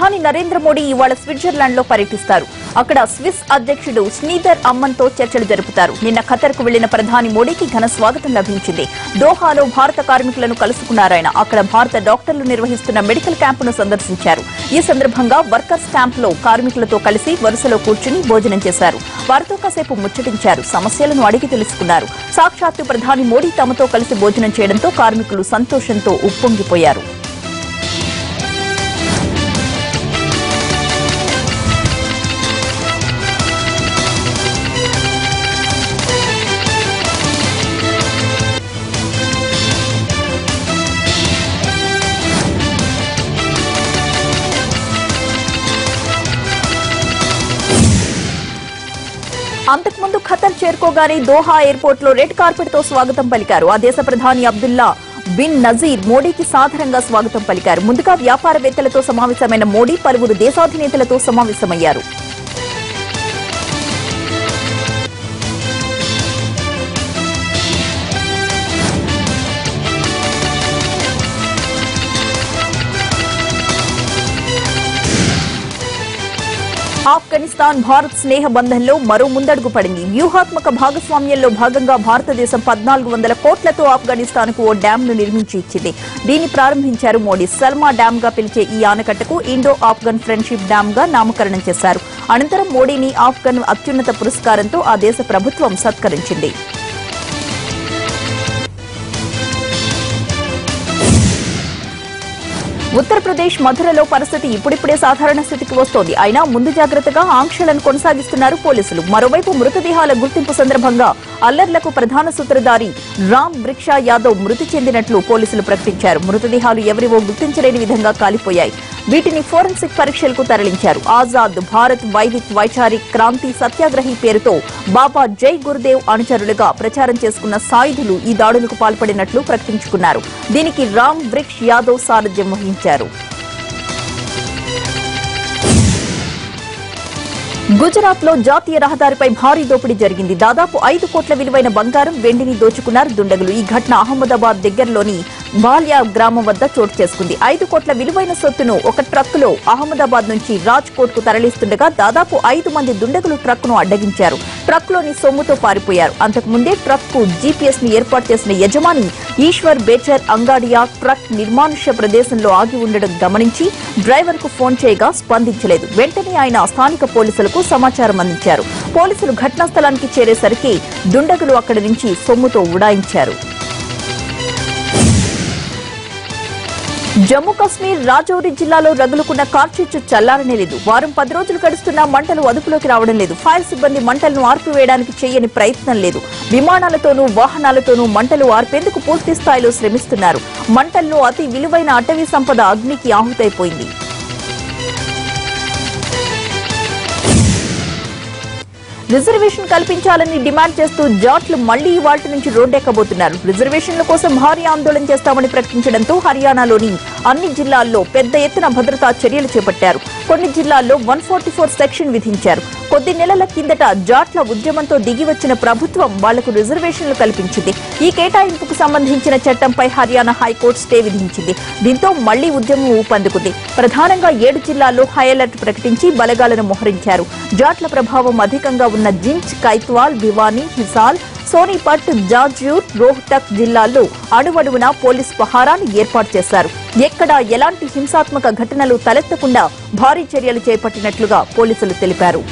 ప్రధాని నరేంద్ర మోడీ ఇవాళ స్విట్జర్లాండ్లో పర్యటిస్తారు. అక్కడ స్విస్ అధ్యక్షుడు స్నీదర్ అమ్మన్తో చర్చలు జరుపుతారు. నిన్న ఖతర్కు వెళ్ళిన ప్రధాని మోడీకి ఘన స్వాగతం లభించింది. దోహాలో భారత కార్మికులను కలుసుకున్నారాయన అక్కడ భారత డాక్టర్లు నిర్వహిస్తున్న మెడికల్ క్యాంపును సందర్శించారు. ఈ సందర్భంగా వర్కర్స్ క్యాంప్లో కార్మికులతో కలిసి వరుసలో కూర్చుని భోజనం చేశారు. వారితో కాసేపు ముచ్చటించారు. సమస్యలను అడిగి తెలుసుకున్నారు. సాక్షాత్తు ప్రధాని మోడీ తమతో కలిసి భోజనం చేయడంతో కార్మికులు సంతోషంతో ఉప్పొంగిపోయారు. అంతకుముందు ఖతర్ చేరుకోగానే దోహా ఎయిర్పోర్ట్లో రెడ్ కార్పెట్తో స్వాగతం పలికారు. ఆ దేశ ప్రధాని అబ్దుల్లా బిన్ నజీర్ మోడీకి సాధారణంగా స్వాగతం పలికారు. ముందుగా వ్యాపారవేత్తలతో సమావేశమైన మోడీ పలువురు దేశాధినేతలతో సమావేశమయ్యారు. ఆఫ్ఘనిస్తాన్ భారత్ స్నేహ బంధంలో మరో ముందడుగు పడింది. వ్యూహాత్మక భాగస్వామ్యంలో భాగంగా భారతదేశం పద్నాలుగు వందల కోట్లతో ఆఫ్ఘనిస్తాన్కు ఓ డ్యాం ను నిర్మించి ఇచ్చింది. దీన్ని ప్రారంభించారు మోడీ. సల్మా డ్యాం గా పిలిచే ఈ ఆనకట్టకు ఇండో ఆఫ్ఘన్ ఫ్రెండ్షిప్ డ్యాం గా నామకరణం చేశారు. అనంతరం మోడీని ఆఫ్ఘన్ అత్యున్నత పురస్కారంతో ఆ దేశ ప్రభుత్వం సత్కరించింది. ఉత్తరప్రదేశ్ మధురలో పరిస్థితి ఇప్పుడిప్పుడే సాధారణ స్థితికి వస్తోంది. అయినా ముందు జాగ్రత్తగా ఆంక్షలను కొనసాగిస్తున్నారు పోలీసులు. మరోవైపు మృతదేహాల గుర్తింపు సందర్భంగా అల్లర్లకు ప్రధాన సూత్రధారి రామ్ బ్రిక్షా యాదవ్ మృతి చెందినట్లు పోలీసులు ప్రకటించారు. మృతదేహాలు ఎవరివో గుర్తించలేని విధంగా కాలిపోయాయి. వీటిని ఫోరెన్సిక్ పరీక్షలకు తరలించారు. ఆజాద్ భారత్ వైదిక్ వైచారిక్ క్రాంతి సత్యాగ్రహి పేరుతో బాబా జై గురుదేవ్ అనుచరులుగా ప్రచారం చేసుకున్న సాయుధులు ఈ దాడులకు పాల్పడినట్లు ప్రకటించుకున్నారు. దీనికి రామ్ బ్రిక్ష్ యాదవ్ సారథ్యం వహించారు. గుజరాత్లో జాతీయ రహదారిపై భారీ దోపిడీ జరిగింది. దాదాపు ఐదు కోట్ల విలువైన బంగారం వెండిని దోచుకున్నారు దుండగులు. ఈ ఘటన అహ్మదాబాద్ దగ్గరలోని బాల్యా గ్రామం వద్ద చోటు చేసుకుంది. ఐదు కోట్ల విలువైన సొత్తును ఒక ట్రక్కులో అహ్మదాబాద్ నుంచి రాజ్ కోట్కు తరలిస్తుండగా దాదాపు ఐదు మంది దుండగులు ట్రక్కును అడ్డగించారు. ట్రక్లోని సొమ్ముతో పారిపోయారు. అంతకుముందే ట్రక్కు జీపీఎస్ను ఏర్పాటు చేసిన యజమాని ఈశ్వర్ బేచర్ అంగాడియా ట్రక్ నిర్మానుష్య ప్రదేశంలో ఆగి ఉండడం గమనించి డ్రైవర్కు ఫోన్ చేయగా స్పందించలేదు. వెంటనే ఆయన స్థానిక పోలీసులకు సమాచారం అందించారు. పోలీసులు ఘటనా స్థలానికి చేరేసరికి దుండగులు అక్కడి నుంచి సొమ్ముతో ఉడాయించారు. జమ్మూ కాశ్మీర్ రాజౌరి జిల్లాలో రగులుకున్న కార్చిచ్చు చల్లారనే లేదు. వారం పది రోజులు గడుస్తున్నా మంటలు అదుపులోకి రావడం లేదు. ఫైర్ సిబ్బంది మంటలను ఆర్పివేయడానికి చేయని ప్రయత్నం లేదు. విమానాలతోనూ వాహనాలతోనూ మంటలు ఆర్పేందుకు పూర్తి స్థాయిలో శ్రమిస్తున్నారు. మంటల్లో అతి విలువైన అటవీ సంపద అగ్నికి ఆహుతైపోయింది. రిజర్వేషన్ కల్పించాలని డిమాండ్ చేస్తూ జాట్లు మళ్ళీ ఇవాటి నుంచి రోడ్డెక్కబోతున్నారు. రిజర్వేషన్ల కోసం భారీ ఆందోళన చేస్తామని ప్రకటించడంతో హర్యానాలోని అన్ని జిల్లాల్లో పెద్ద ఎత్తున భద్రతా చర్యలు చేపట్టారు. కొన్ని జిల్లాల్లో వన్ సెక్షన్ విధించారు. కొద్ది నెలల కిందట జాట్ల ఉద్యమంతో దిగి వచ్చిన ప్రభుత్వం వాళ్ళకు రిజర్వేషన్లు కల్పించింది. ఈ కేటాయింపుకు సంబంధించిన చట్టంపై హర్యానా హైకోర్టు స్టే విధించింది. దీంతో మళ్ళీ ఉద్యమం ఊపందుకుంది. ప్రధానంగా ఏడు జిల్లాల్లో హై అలర్ట్ ప్రకటించి బలగాలను మోహరించారు. జాట్ల ప్రభావం అధికంగా ఉన్న జించ్ కైత్వాల్ భివానీ హిసాల్ సోనీపట్ జాజ్యూర్ రోహ్టక్ జిల్లాల్లో అణువణువున పోలీస్ పహారాన్ని ఏర్పాటు చేశారు. ఎక్కడా ఎలాంటి హింసాత్మక ఘటనలు తలెత్తకుండా భారీ చర్యలు చేపట్టినట్లుగా పోలీసులు తెలిపారు.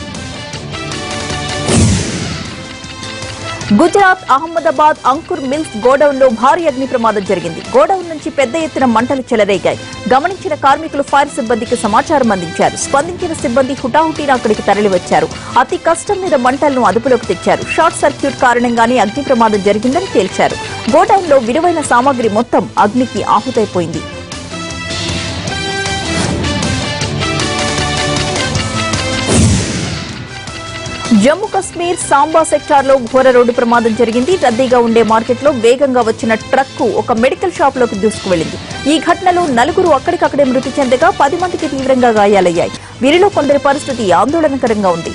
గుజరాత్ అహ్మదాబాద్ అంకుర్ మిల్స్ గోడౌన్లో భారీ అగ్ని ప్రమాదం జరిగింది. గోడౌన్ నుంచి పెద్ద ఎత్తున మంటలు చెలరేగాయి. గమనించిన కార్మికులు ఫైర్ సిబ్బందికి సమాచారం అందించారు. స్పందించిన సిబ్బంది హుటాహుటీన అక్కడికి తరలివచ్చారు. అతి కష్టం మీద మంటలను అదుపులోకి తెచ్చారు. షార్ట్ సర్క్యూట్ కారణంగానే అగ్ని ప్రమాదం జరిగిందని తేల్చారు. గోడౌన్లో విలువైన సామాగ్రి మొత్తం అగ్నికి ఆహుతైపోయింది. జమ్మూ కశ్మీర్ సాంబా సెక్టార్లో ఘోర రోడ్డు ప్రమాదం జరిగింది. రద్దీగా ఉండే మార్కెట్లో వేగంగా వచ్చిన ట్రక్ ఒక మెడికల్ షాప్లోకి దూసుకువెళ్ళింది ఈ ఘటనలో నలుగురు అక్కడికక్కడే మృతి చెందగా పది మందికి తీవ్రంగా గాయాలయ్యాయి. వీరిలో కొందరి పరిస్థితి ఆందోళనకరంగా ఉంది.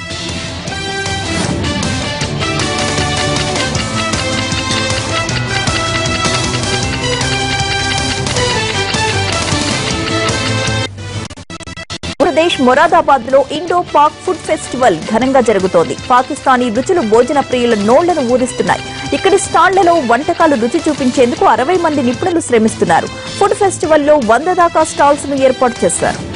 మొరాదాబాద్లో ఇండో పాక్ ఫుడ్ ఫెస్టివల్ ఘనంగా జరుగుతోంది. పాకిస్తానీ రుచులు భోజన ప్రియుల నోళ్ళను ఊరిస్తున్నాయి. ఇక్కడి స్టాళ్ళలో వంటకాలు రుచి చూపించేందుకు అరవై మంది నిపుణులు శ్రమిస్తున్నారు. ఫుడ్ ఫెస్టివల్లో వంద దాకా స్టాల్స్ను ఏర్పాటు చేశారు.